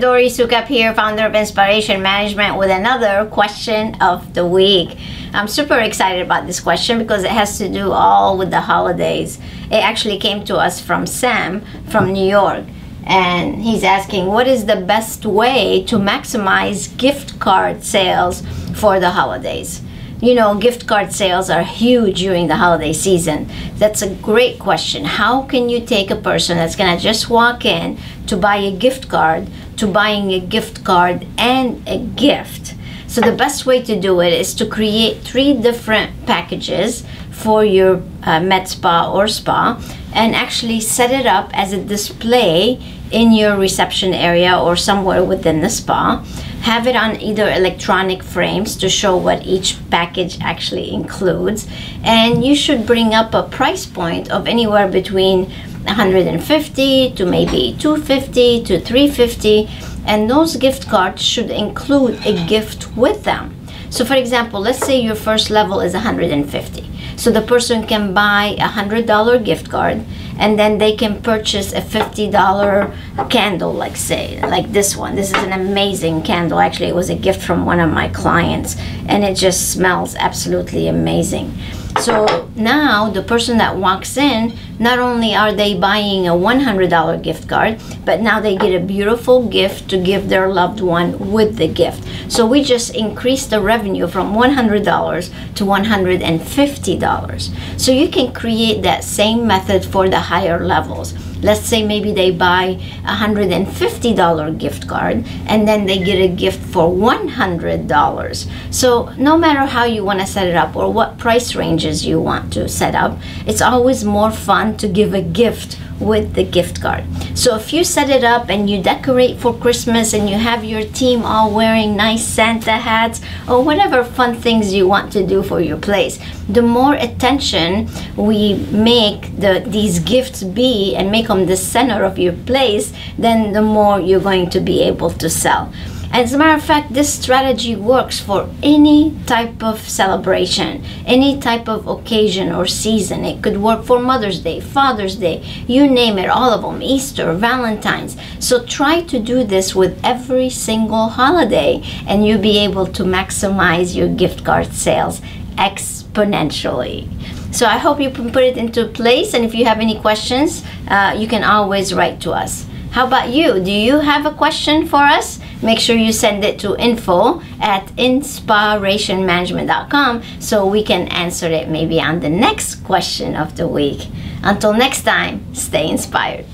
Dori Soukup here, founder of InSPAration Management, with another question of the week. I'm super excited about this question because it has to do all with the holidays. It actually came to us from Sam from New York. And he's asking, what is the best way to maximize gift card sales for the holidays? you know, gift card sales are huge during the holiday season. That's a great question. How can you take a person that's going to just walk in to buy a gift card to buying a gift card and a gift? So the best way to do it is to create three different packages for your uh, med spa or spa and actually set it up as a display in your reception area or somewhere within the spa have it on either electronic frames to show what each package actually includes and you should bring up a price point of anywhere between 150 to maybe 250 to 350 and those gift cards should include a gift with them. So for example let's say your first level is 150 so the person can buy a hundred dollar gift card and then they can purchase a $50 candle like say like this one. This is an amazing candle. Actually it was a gift from one of my clients and it just smells absolutely amazing. So now the person that walks in, not only are they buying a $100 gift card, but now they get a beautiful gift to give their loved one with the gift. So we just increased the revenue from $100 to $150. So you can create that same method for the higher levels let's say maybe they buy a $150 gift card and then they get a gift for $100 so no matter how you want to set it up or what price ranges you want to set up it's always more fun to give a gift with the gift card. So if you set it up and you decorate for Christmas and you have your team all wearing nice Santa hats or whatever fun things you want to do for your place, the more attention we make the these gifts be and make them the center of your place, then the more you're going to be able to sell. As a matter of fact, this strategy works for any type of celebration, any type of occasion or season. It could work for Mother's Day, Father's Day, you name it, all of them, Easter, Valentine's. So try to do this with every single holiday and you'll be able to maximize your gift card sales exponentially. So I hope you can put it into place and if you have any questions, uh, you can always write to us. How about you? Do you have a question for us? Make sure you send it to info at insparationmanagement.com so we can answer it maybe on the next question of the week. Until next time, stay inspired.